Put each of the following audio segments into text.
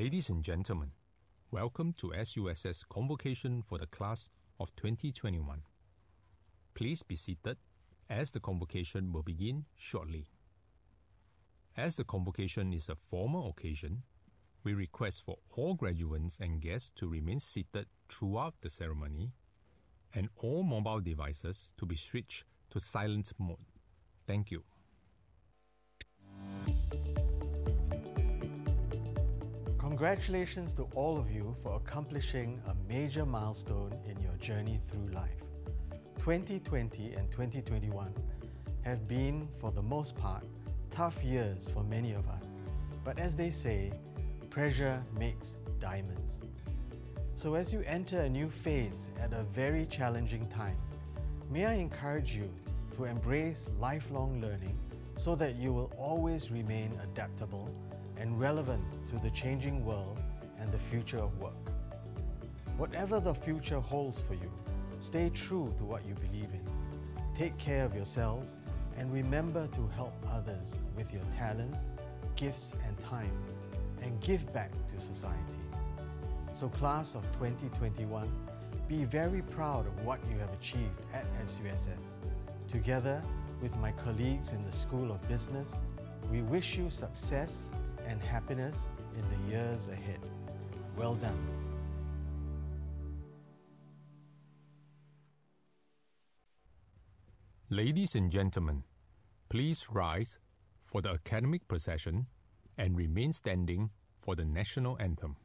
Ladies and gentlemen, welcome to SUSS Convocation for the class of 2021. Please be seated as the convocation will begin shortly. As the convocation is a formal occasion, we request for all graduates and guests to remain seated throughout the ceremony and all mobile devices to be switched to silent mode. Thank you. Congratulations to all of you for accomplishing a major milestone in your journey through life. 2020 and 2021 have been, for the most part, tough years for many of us. But as they say, pressure makes diamonds. So as you enter a new phase at a very challenging time, may I encourage you to embrace lifelong learning so that you will always remain adaptable and relevant to the changing world and the future of work. Whatever the future holds for you, stay true to what you believe in. Take care of yourselves and remember to help others with your talents, gifts and time and give back to society. So class of 2021, be very proud of what you have achieved at SUSS. Together with my colleagues in the School of Business, we wish you success and happiness in the years ahead. Well done. Ladies and gentlemen, please rise for the academic procession and remain standing for the national anthem.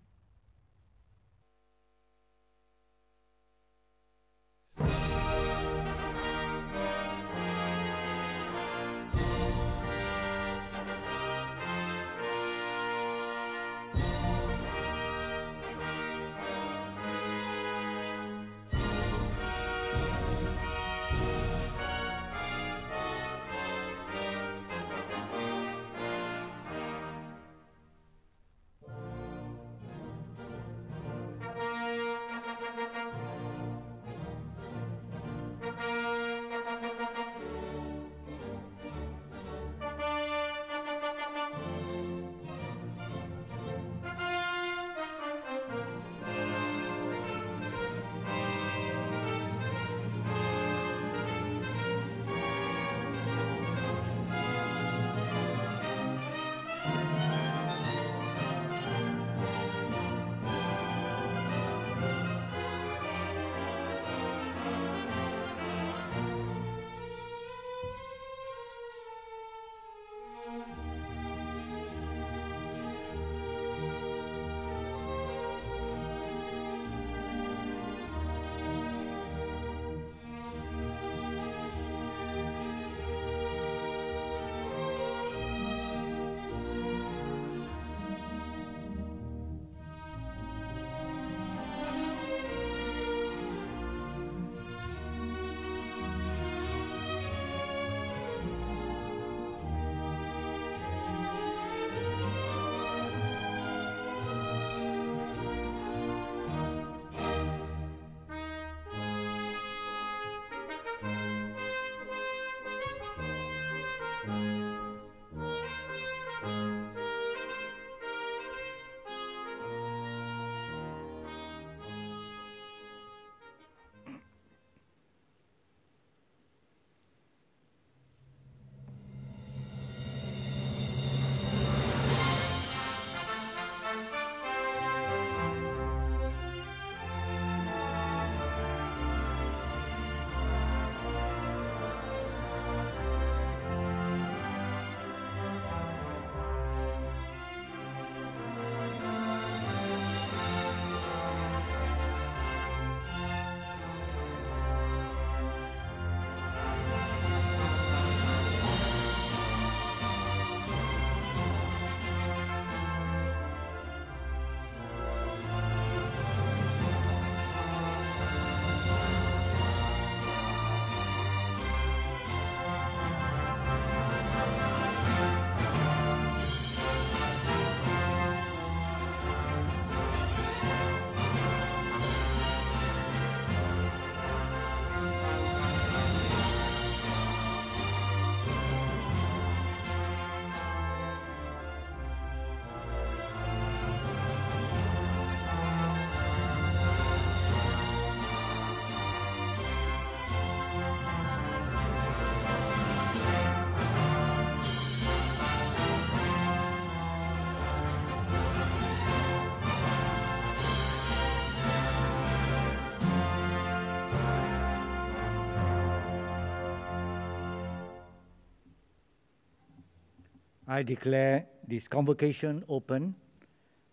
I declare this convocation open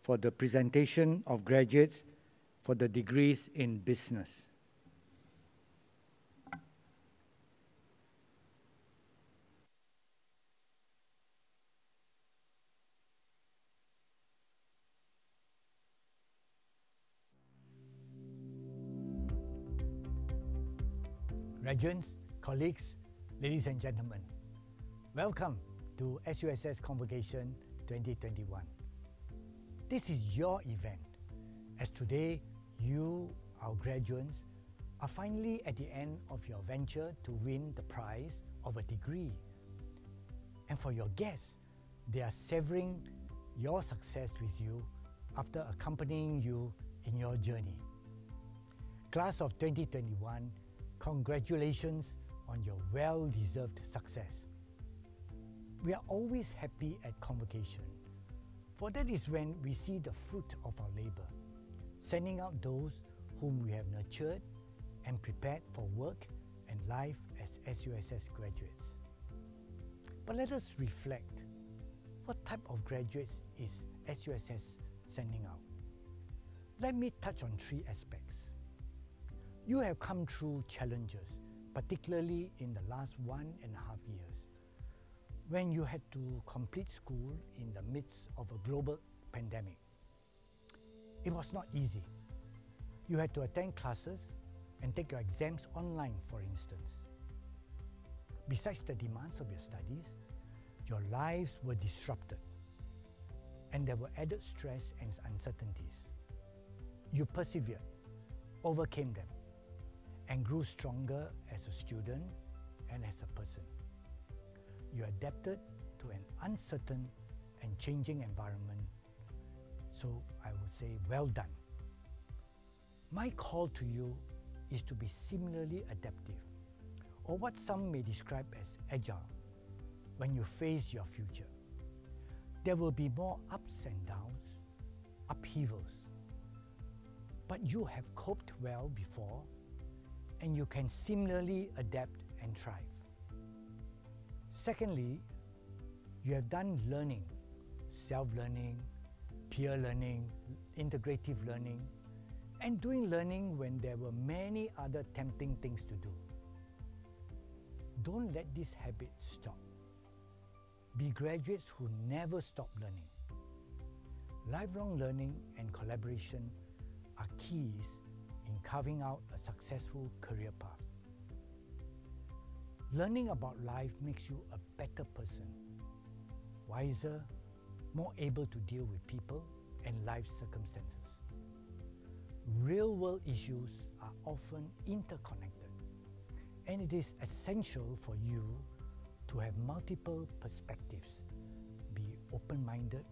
for the presentation of graduates for the degrees in business. Regents, colleagues, ladies and gentlemen, welcome to SUSS Convocation 2021. This is your event, as today you, our graduates, are finally at the end of your venture to win the prize of a degree. And for your guests, they are savoring your success with you after accompanying you in your journey. Class of 2021 Congratulations on your well-deserved success. We are always happy at convocation, for that is when we see the fruit of our labor, sending out those whom we have nurtured and prepared for work and life as SUSS graduates. But let us reflect. What type of graduates is SUSS sending out? Let me touch on three aspects. You have come through challenges, particularly in the last one and a half years, when you had to complete school in the midst of a global pandemic. It was not easy. You had to attend classes and take your exams online, for instance. Besides the demands of your studies, your lives were disrupted and there were added stress and uncertainties. You persevered, overcame them, and grew stronger as a student and as a person. You adapted to an uncertain and changing environment. So I would say, well done. My call to you is to be similarly adaptive, or what some may describe as agile, when you face your future. There will be more ups and downs, upheavals, but you have coped well before and you can similarly adapt and thrive. Secondly, you have done learning, self-learning, peer learning, integrative learning, and doing learning when there were many other tempting things to do. Don't let this habit stop. Be graduates who never stop learning. Lifelong learning and collaboration are keys in carving out a successful career path. Learning about life makes you a better person, wiser, more able to deal with people and life circumstances. Real world issues are often interconnected, and it is essential for you to have multiple perspectives, be open minded,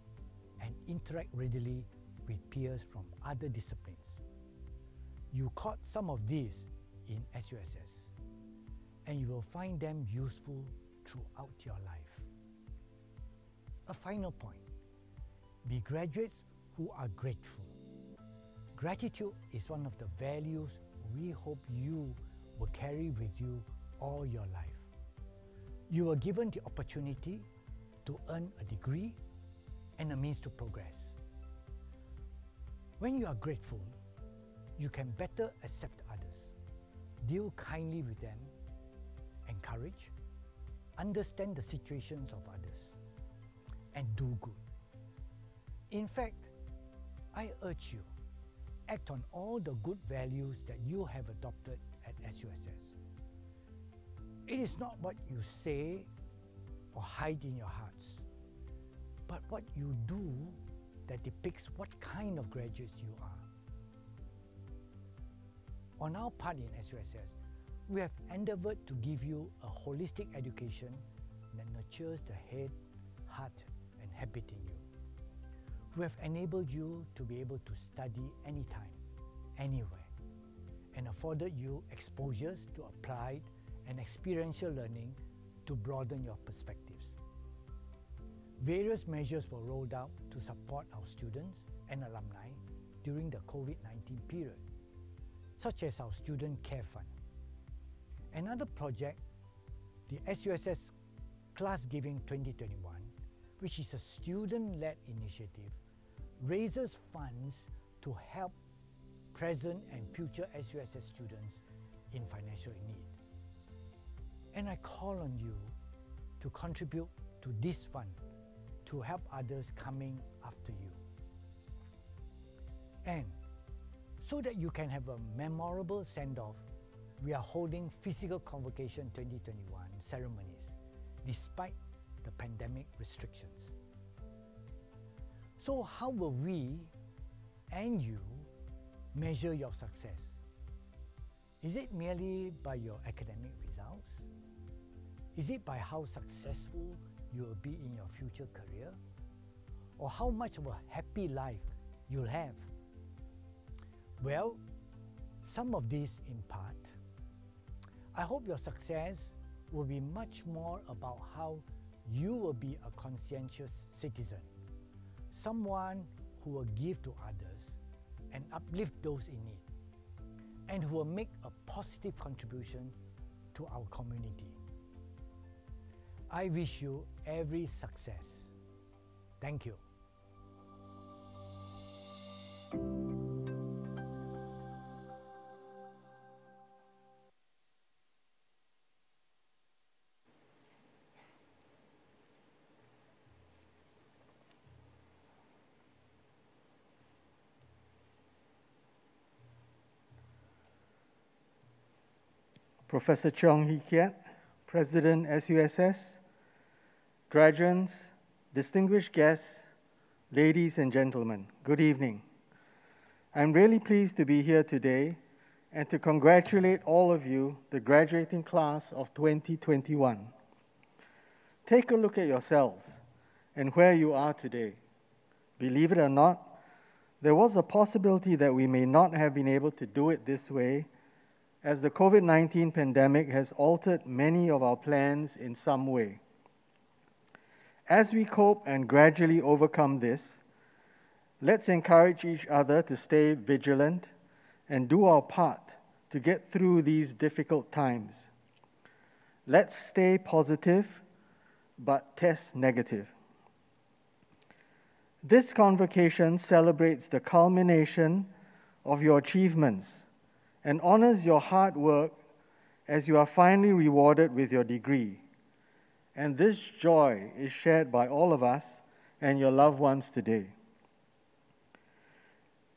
and interact readily with peers from other disciplines you caught some of these in SUSS, and you will find them useful throughout your life. A final point be graduates who are grateful. Gratitude is one of the values we hope you will carry with you all your life. You were given the opportunity to earn a degree and a means to progress. When you are grateful, you can better accept others, deal kindly with them, encourage, understand the situations of others, and do good. In fact, I urge you, act on all the good values that you have adopted at SUSS. It is not what you say or hide in your hearts, but what you do that depicts what kind of graduates you are. On our part in SUSS, we have endeavored to give you a holistic education that nurtures the head, heart, and habit in you. We have enabled you to be able to study anytime, anywhere, and afforded you exposures to applied and experiential learning to broaden your perspectives. Various measures were rolled out to support our students and alumni during the COVID-19 period such as our Student Care Fund. Another project, the SUSS Class Giving 2021, which is a student led initiative, raises funds to help present and future SUSS students in financial need. And I call on you to contribute to this fund to help others coming after you. And so that you can have a memorable send-off, we are holding physical convocation 2021 ceremonies despite the pandemic restrictions. So how will we and you measure your success? Is it merely by your academic results? Is it by how successful you will be in your future career? Or how much of a happy life you'll have? Well, some of this in part. I hope your success will be much more about how you will be a conscientious citizen, someone who will give to others and uplift those in need, and who will make a positive contribution to our community. I wish you every success. Thank you. Professor Cheong Hee Kiat, President SUSS, graduates, distinguished guests, ladies and gentlemen, good evening. I'm really pleased to be here today and to congratulate all of you, the graduating class of 2021. Take a look at yourselves and where you are today. Believe it or not, there was a possibility that we may not have been able to do it this way as the COVID 19 pandemic has altered many of our plans in some way. As we cope and gradually overcome this, let's encourage each other to stay vigilant and do our part to get through these difficult times. Let's stay positive, but test negative. This convocation celebrates the culmination of your achievements and honors your hard work as you are finally rewarded with your degree. And this joy is shared by all of us and your loved ones today.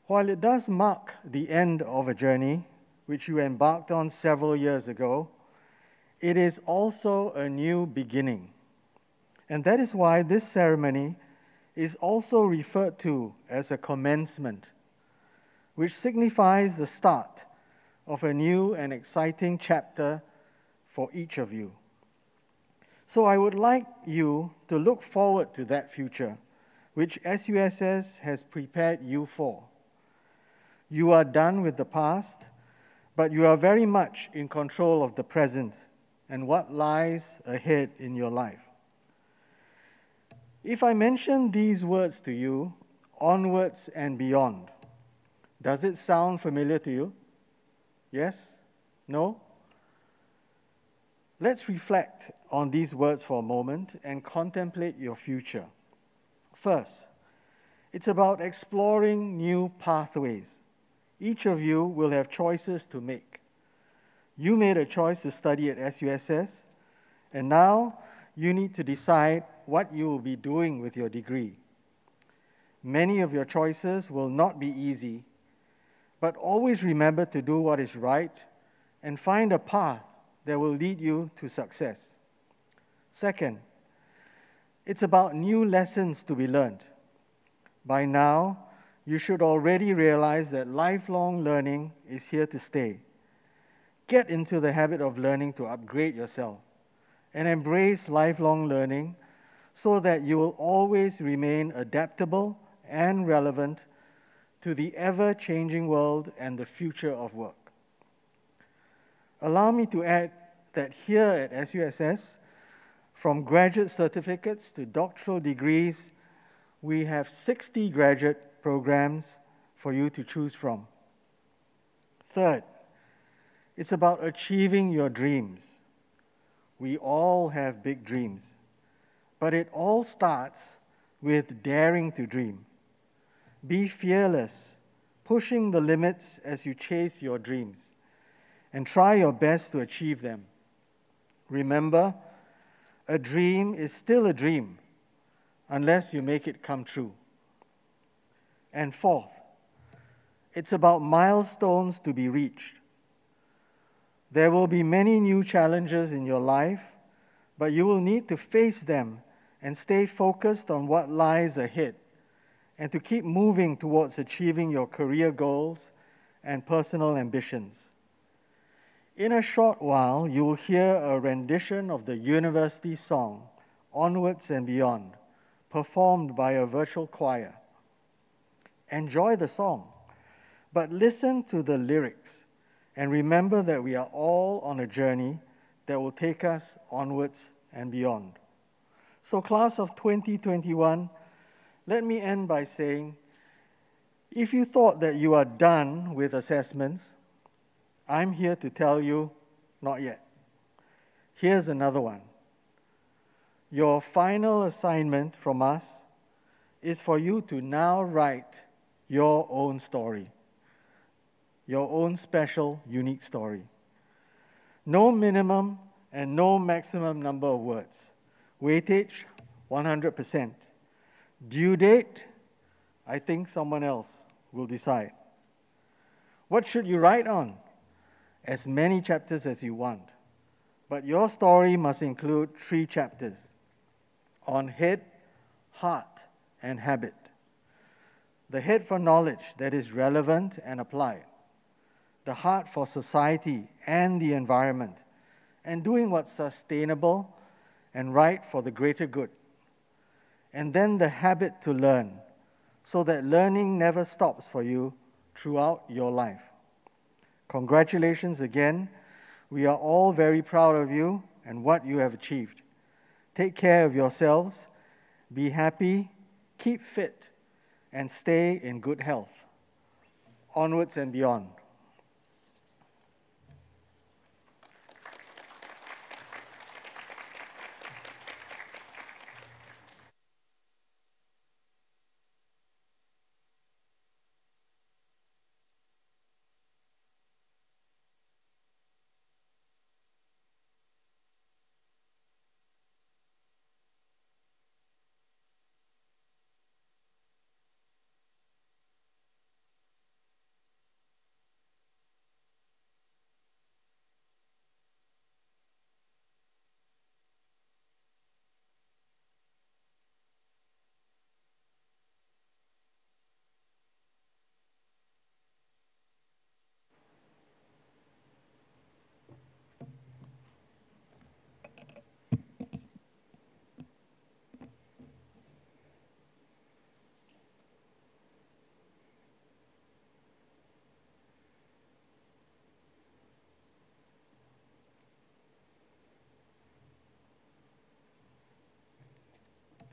While it does mark the end of a journey which you embarked on several years ago, it is also a new beginning. And that is why this ceremony is also referred to as a commencement, which signifies the start of a new and exciting chapter for each of you. So I would like you to look forward to that future, which SUSS has prepared you for. You are done with the past, but you are very much in control of the present and what lies ahead in your life. If I mention these words to you, onwards and beyond, does it sound familiar to you? Yes? No? Let's reflect on these words for a moment and contemplate your future. First, it's about exploring new pathways. Each of you will have choices to make. You made a choice to study at SUSS, and now you need to decide what you will be doing with your degree. Many of your choices will not be easy, but always remember to do what is right and find a path that will lead you to success. Second, it's about new lessons to be learned. By now, you should already realize that lifelong learning is here to stay. Get into the habit of learning to upgrade yourself and embrace lifelong learning so that you will always remain adaptable and relevant to the ever changing world and the future of work. Allow me to add that here at SUSS, from graduate certificates to doctoral degrees, we have 60 graduate programs for you to choose from. Third, it's about achieving your dreams. We all have big dreams, But it all starts with daring to dream. Be fearless, pushing the limits as you chase your dreams, and try your best to achieve them. Remember, a dream is still a dream unless you make it come true. And fourth, it's about milestones to be reached. There will be many new challenges in your life, but you will need to face them and stay focused on what lies ahead and to keep moving towards achieving your career goals and personal ambitions. In a short while, you will hear a rendition of the university song, Onwards and Beyond, performed by a virtual choir. Enjoy the song, but listen to the lyrics and remember that we are all on a journey that will take us onwards and beyond. So, class of 2021, let me end by saying if you thought that you are done with assessments, I'm here to tell you not yet. Here's another one. Your final assignment from us is for you to now write your own story, your own special, unique story. No minimum and no maximum number of words. Weightage 100%. Due date, I think someone else will decide. What should you write on? As many chapters as you want. But your story must include three chapters on head, heart, and habit. The head for knowledge that is relevant and applied. The heart for society and the environment. And doing what's sustainable and right for the greater good. And then the habit to learn, so that learning never stops for you throughout your life. Congratulations again. We are all very proud of you and what you have achieved. Take care of yourselves, be happy, keep fit, and stay in good health. Onwards and beyond.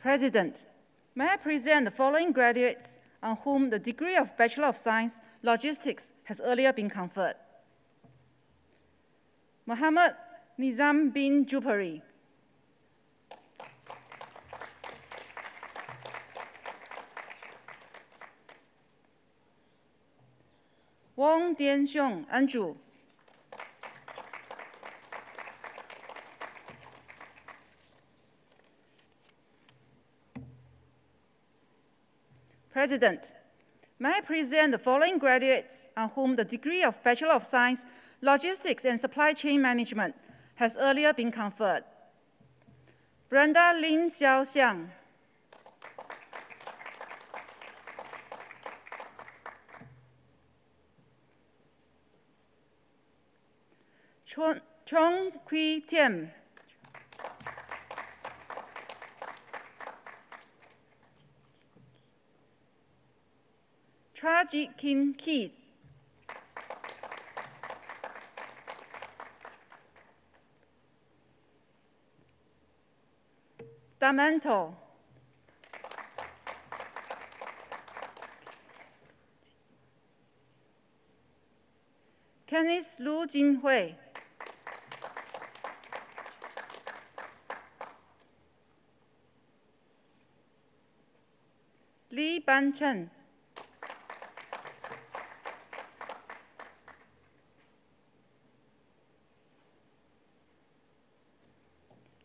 President, may I present the following graduates on whom the degree of Bachelor of Science, Logistics has earlier been conferred. Muhammad Nizam bin Jupari. Wong Dian-xiong Andrew. President, may I present the following graduates on whom the degree of Bachelor of Science, Logistics and Supply Chain Management has earlier been conferred. Brenda Lim Xiaoxiang. Chong, Kui Tiem. Tragic King Keith. Damento. Kenneth Lu Jinhui. Li Ban Chen.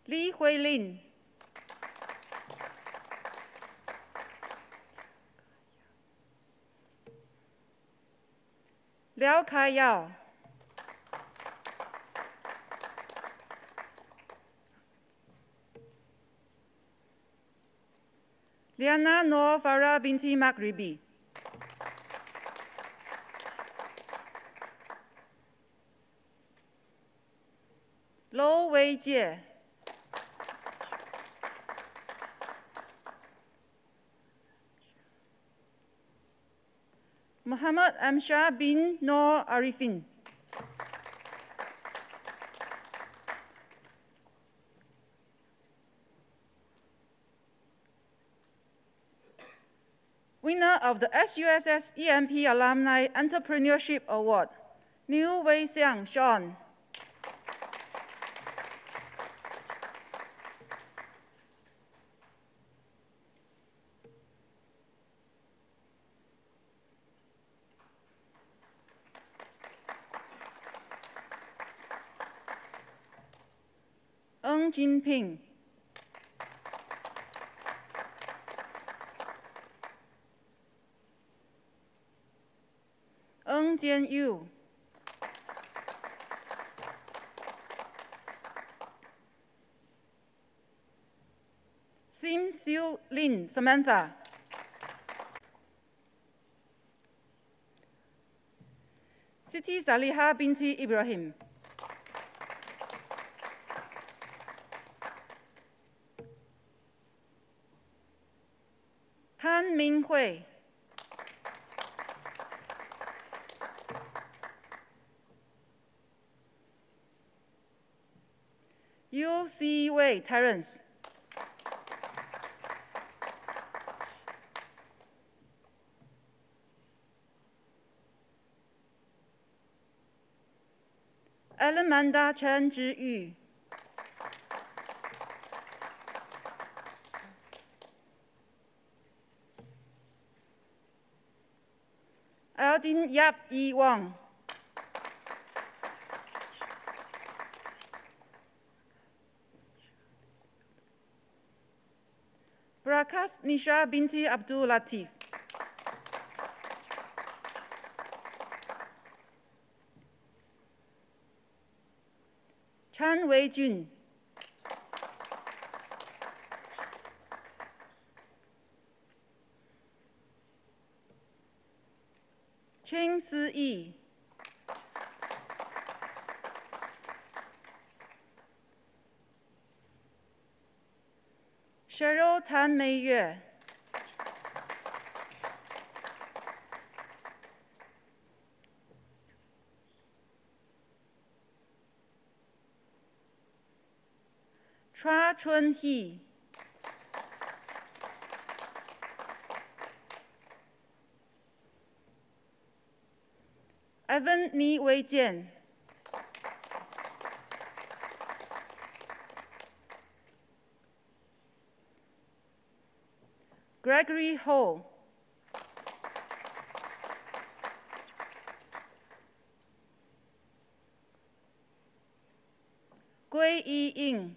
李慧玲。廖开耀、Liana Norfarah Binti Makribi、Low Wei Jie。Muhammad Amshar bin Noor Arifin. Winner of the SUSS EMP Alumni Entrepreneurship Award, Liu Wei Xiang Sean. Ng Jinping. Ng Jianyu. Sim Siu Lin Samantha. Siti Zaliha binti Ibrahim. Chin U C Yoo Seewa Terrace, Alimanda Chen Zhiyu. Zhiyu. Aldin Yap Yi Wang. Barakat Nisha binti Abdul Latif. Chan Wei Jun. Cheng Si Yi. Cheryl Tan Mei Yue. Chua Chun Hee. Evan. Gregory Ho. Gui Yi Ying.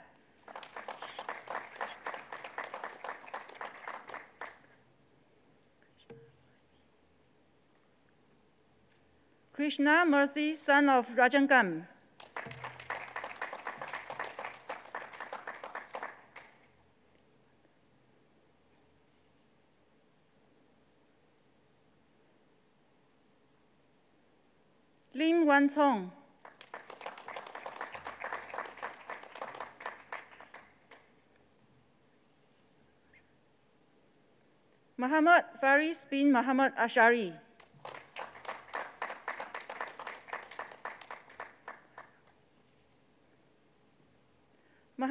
Krishna Murthy, son of Rajangam. Lim Wan Song. Muhammad Faris bin Muhammad Ashari.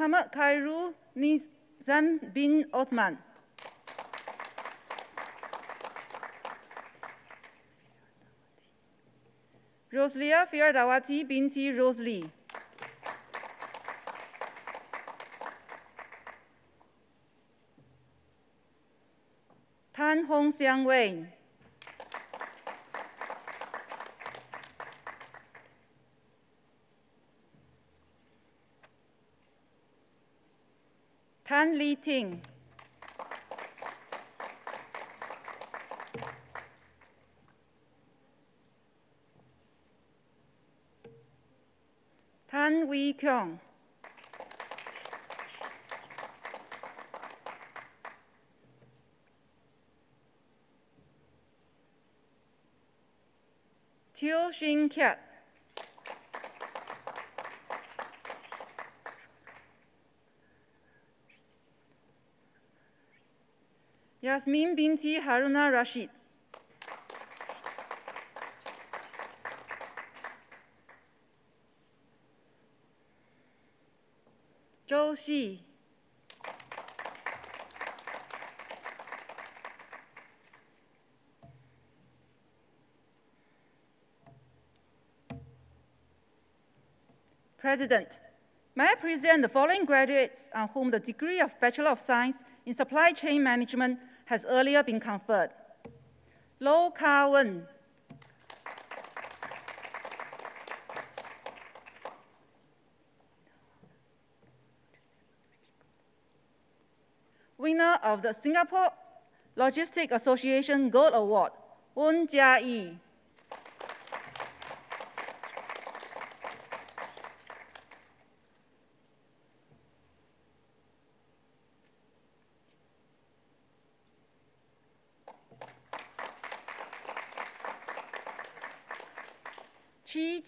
Muhammad Khairul Nizam bin Othman. Roslia Firdawati binti Rosli. Tan Hong Xiang Wei. Tan Li Ting. Tan Wee Kyung. Teo Shin Kiat. Yasmin binti Haruna Rashid. Zhou Xi. President, may I present the following graduates on whom the degree of Bachelor of Science in Supply Chain Management has earlier been conferred. Lo Ka Wen. Winner of the Singapore Logistics Association Gold Award, Wen Jia Yi.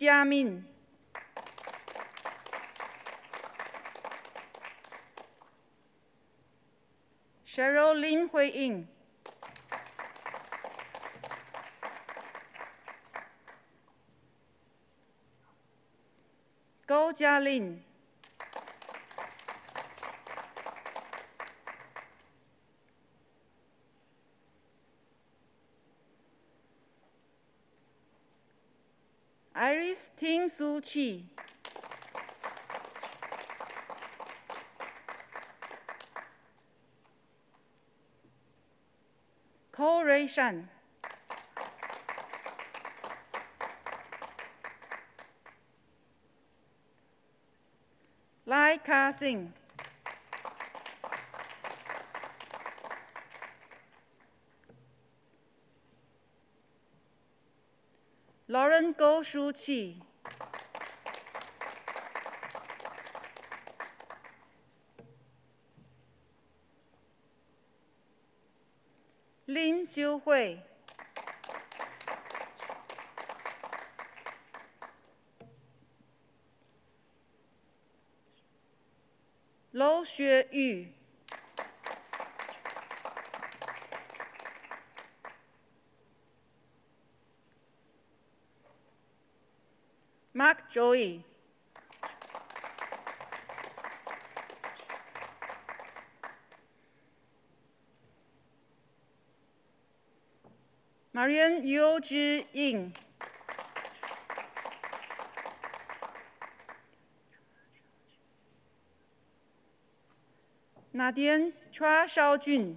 Chi Jiamin. Cheryl Lim Hui Ying. Goh Jialin. Iris Ting Su Chi. Ko Rui Shan. Lai Ka Singh. Lauren Go Shu Chi. Lin Xiu Hui. Lou Xue Yu. Joey. Marian Yu Zhi In, Nadine Chua Shaojun.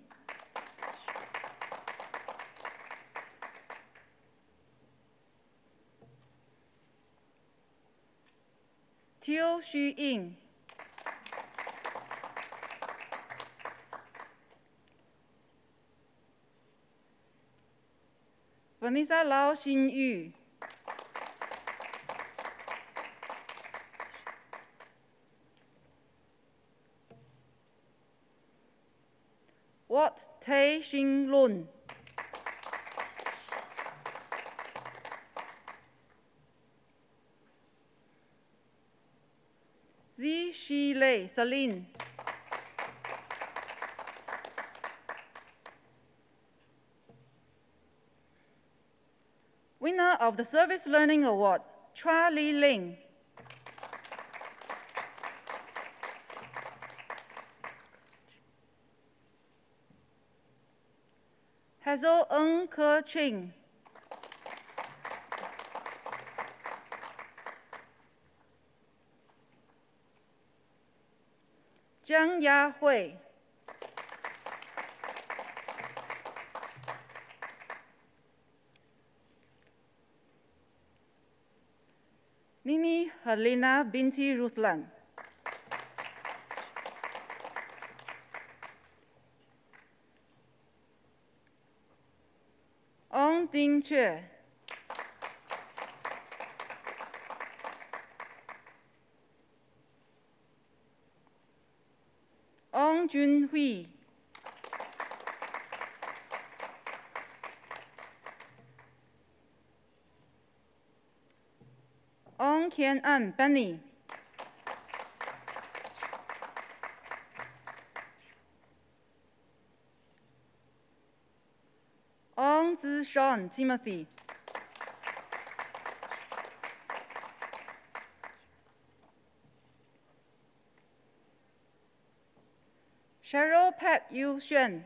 邱虚应。文尼莎劳新玉，沃泰新伦。Zi Celine. Winner of the Service Learning Award, Chua Li Ling. Hazel Ng Ke Ching. Jiang Ya Hui. Nini Helena binti Ruslan. Ong Ding Chue. Jun Hui, Ong Kian, and Benny Ong, Tze Chien, Timothy. Cheryl Pat Yu Xuan.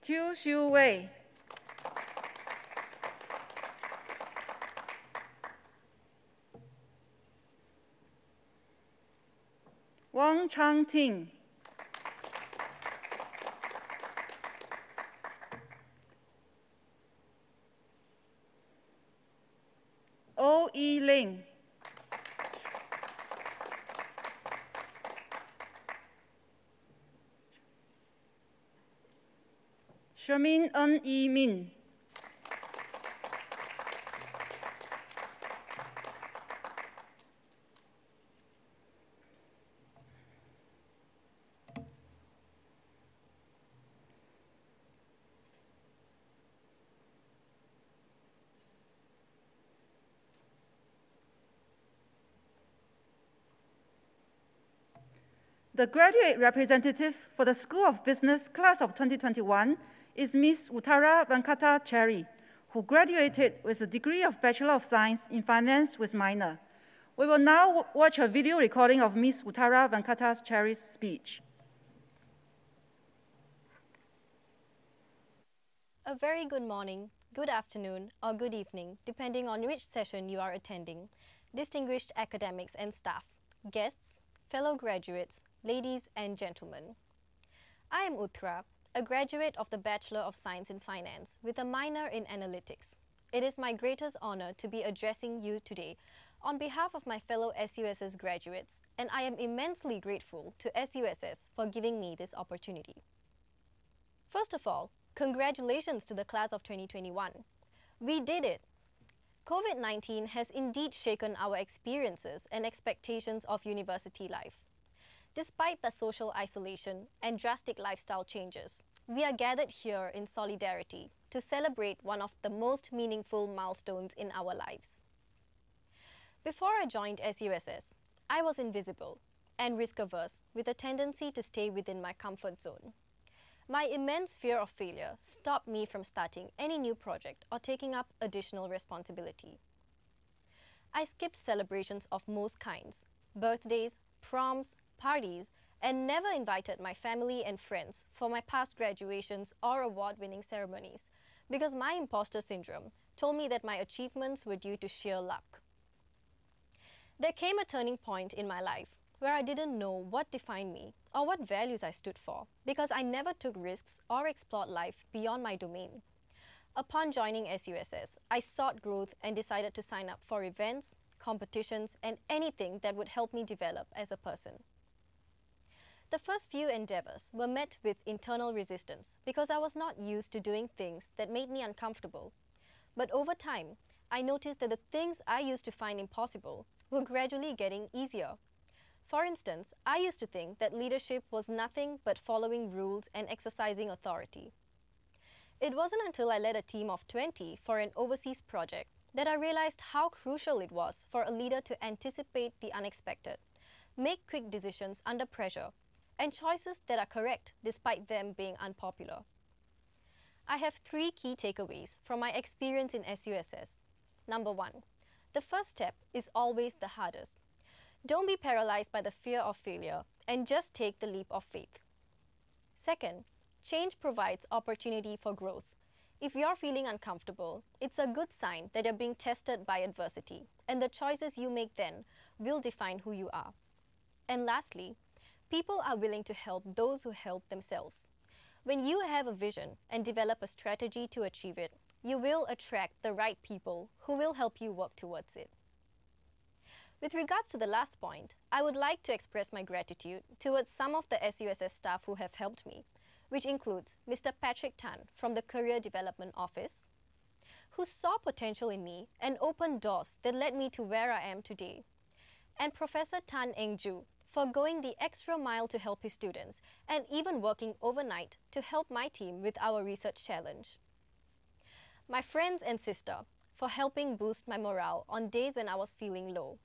Tiu Xiu Wei. Wang Changting. Iling. Shomin An Imin. The graduate representative for the School of Business class of 2021 is Ms. Uttara Venkata Cherry, who graduated with a degree of Bachelor of Science in Finance with minor. We will now watch a video recording of Ms. Uttara Venkata Cherry's speech. A very good morning, good afternoon, or good evening, depending on which session you are attending. Distinguished academics and staff, guests, fellow graduates, ladies and gentlemen. I am Uttara, a graduate of the Bachelor of Science in Finance with a minor in Analytics. It is my greatest honor to be addressing you today on behalf of my fellow SUSS graduates, and I am immensely grateful to SUSS for giving me this opportunity. First of all, congratulations to the class of 2021. We did it! COVID 19 has indeed shaken our experiences and expectations of university life. Despite the social isolation and drastic lifestyle changes, we are gathered here in solidarity to celebrate one of the most meaningful milestones in our lives. Before I joined SUSS, I was invisible and risk averse with a tendency to stay within my comfort zone. My immense fear of failure stopped me from starting any new project or taking up additional responsibility. I skipped celebrations of most kinds birthdays, proms, parties, and never invited my family and friends for my past graduations or award winning ceremonies because my imposter syndrome told me that my achievements were due to sheer luck. There came a turning point in my life where I didn't know what defined me or what values I stood for because I never took risks or explored life beyond my domain. Upon joining SUSS, I sought growth and decided to sign up for events, competitions, and anything that would help me develop as a person. The first few endeavors were met with internal resistance because I was not used to doing things that made me uncomfortable. But over time, I noticed that the things I used to find impossible were gradually getting easier. For instance, I used to think that leadership was nothing but following rules and exercising authority. It wasn't until I led a team of 20 for an overseas project that I realized how crucial it was for a leader to anticipate the unexpected, make quick decisions under pressure, and choices that are correct despite them being unpopular. I have three key takeaways from my experience in SUSS. Number one, the first step is always the hardest. Don't be paralyzed by the fear of failure and just take the leap of faith. Second, change provides opportunity for growth. If you're feeling uncomfortable, it's a good sign that you're being tested by adversity, and the choices you make then will define who you are. And lastly, people are willing to help those who help themselves. When you have a vision and develop a strategy to achieve it, you will attract the right people who will help you work towards it. With regards to the last point, I would like to express my gratitude towards some of the SUSS staff who have helped me, which includes Mr. Patrick Tan from the Career Development Office, who saw potential in me and opened doors that led me to where I am today, and Professor Tan Eng Ju for going the extra mile to help his students and even working overnight to help my team with our research challenge. My friends and sister for helping boost my morale on days when I was feeling low.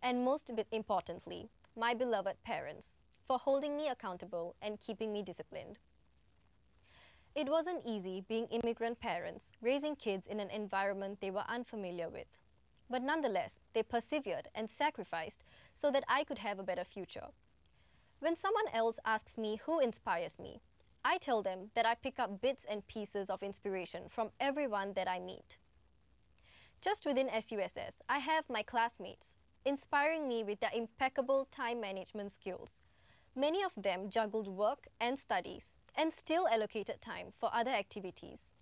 And most importantly, my beloved parents for holding me accountable and keeping me disciplined. It wasn't easy being immigrant parents, raising kids in an environment they were unfamiliar with. But nonetheless, they persevered and sacrificed so that I could have a better future. When someone else asks me who inspires me, I tell them that I pick up bits and pieces of inspiration from everyone that I meet. Just within SUSS, I have my classmates, inspiring me with their impeccable time management skills. Many of them juggled work and studies and still allocated time for other activities.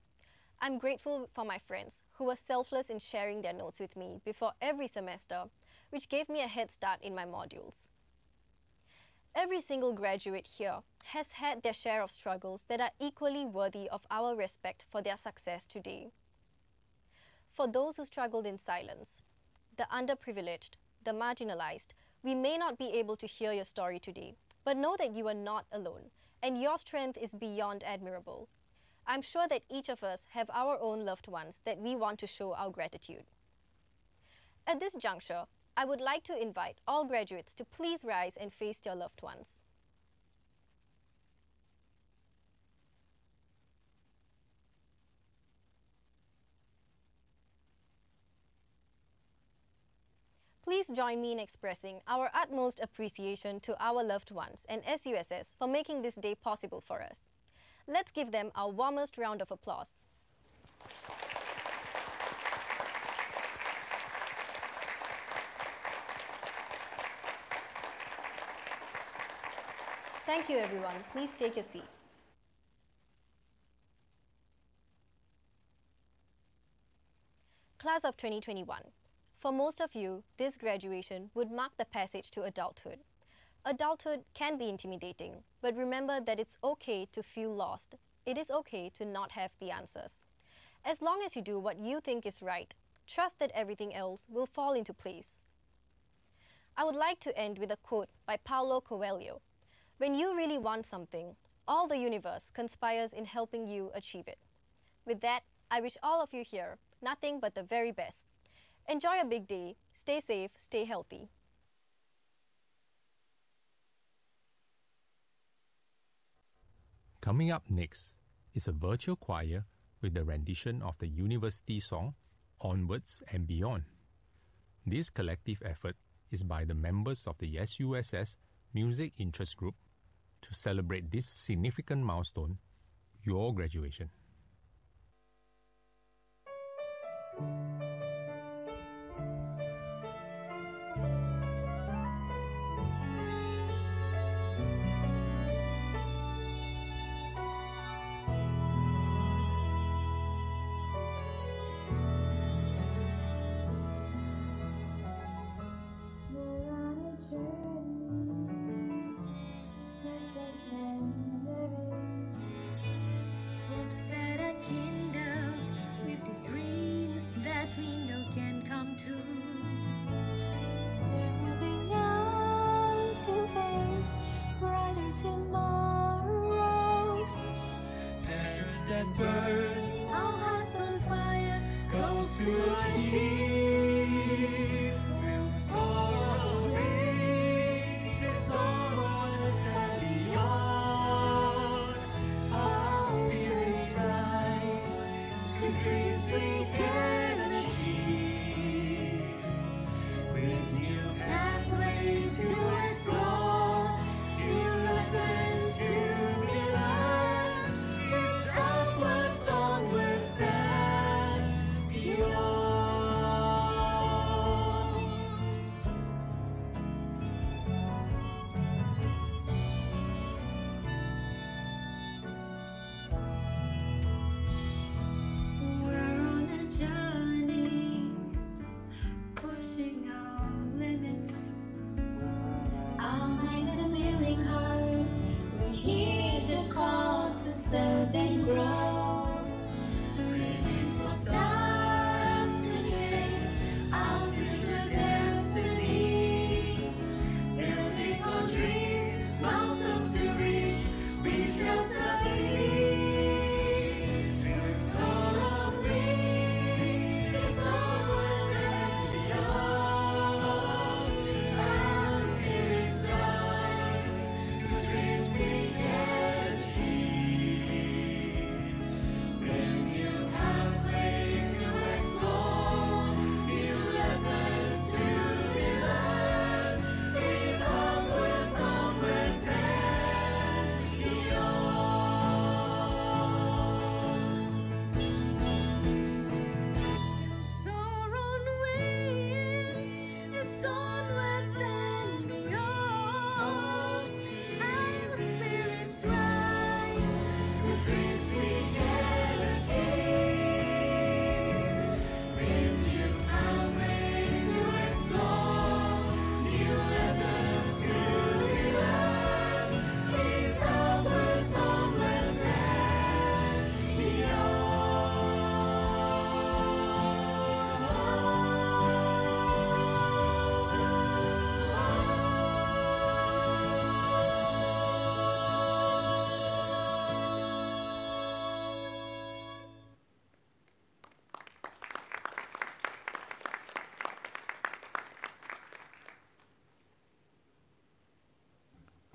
I'm grateful for my friends who were selfless in sharing their notes with me before every semester, which gave me a head start in my modules. Every single graduate here has had their share of struggles that are equally worthy of our respect for their success today. For those who struggled in silence, the underprivileged, the marginalized, we may not be able to hear your story today, but know that you are not alone and your strength is beyond admirable. I'm sure that each of us have our own loved ones that we want to show our gratitude. At this juncture, I would like to invite all graduates to please rise and face your loved ones. Please join me in expressing our utmost appreciation to our loved ones and SUSS for making this day possible for us. Let's give them our warmest round of applause. Thank you everyone. Please take your seats. Class of 2021. For most of you, this graduation would mark the passage to adulthood. Adulthood can be intimidating, but remember that it's okay to feel lost. It is okay to not have the answers. As long as you do what you think is right, trust that everything else will fall into place. I would like to end with a quote by Paulo Coelho. When you really want something, all the universe conspires in helping you achieve it. With that, I wish all of you here nothing but the very best. Enjoy a big day. Stay safe, stay healthy. Coming up next is a virtual choir with the rendition of the university song Onwards and Beyond. This collective effort is by the members of the SUSS Music Interest Group to celebrate this significant milestone, your graduation.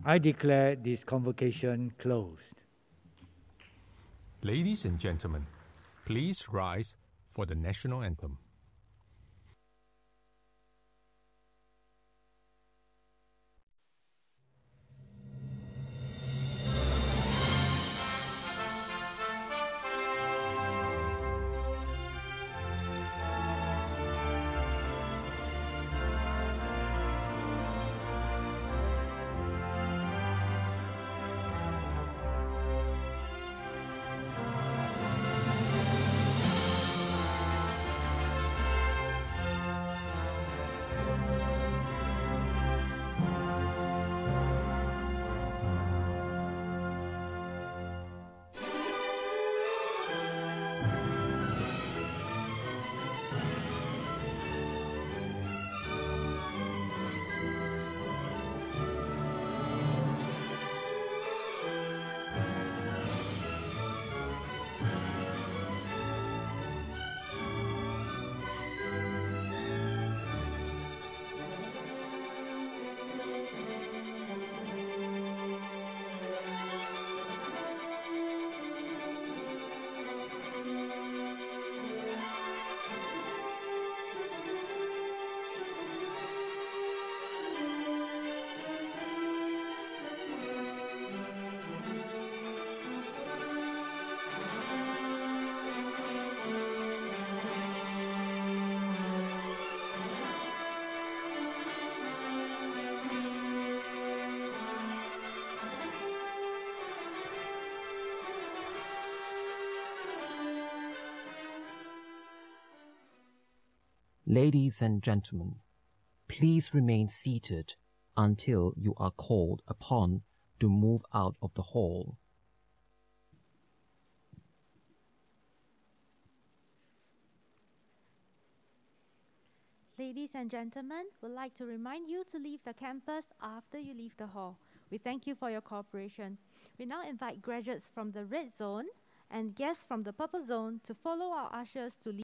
I declare this convocation closed. Ladies and gentlemen, please rise for the national anthem. Ladies and gentlemen, please remain seated until you are called upon to move out of the hall. Ladies and gentlemen, we'd like to remind you to leave the campus after you leave the hall. We thank you for your cooperation. We now invite graduates from the red zone and guests from the purple zone to follow our ushers to leave